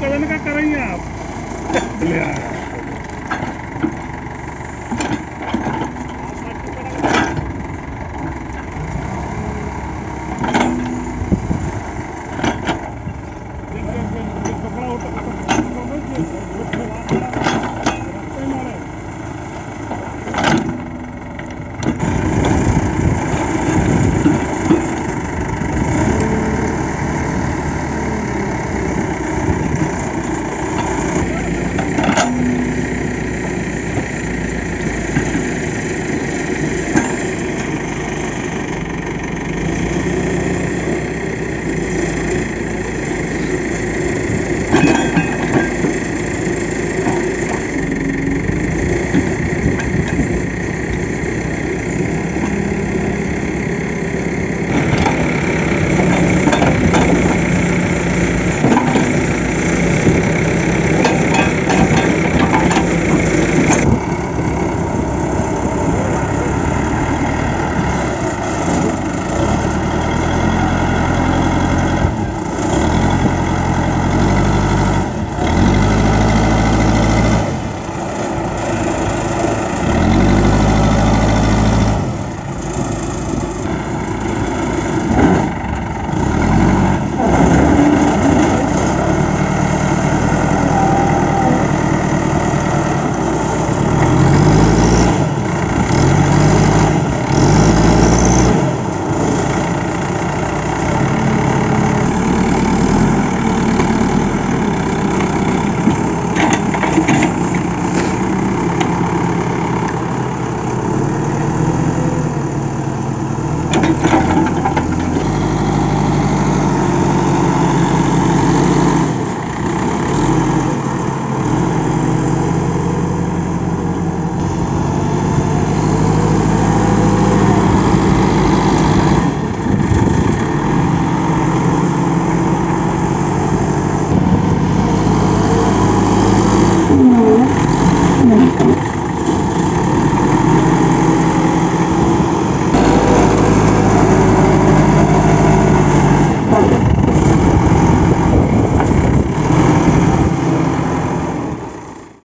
Colour का करेंगे आप। ले आया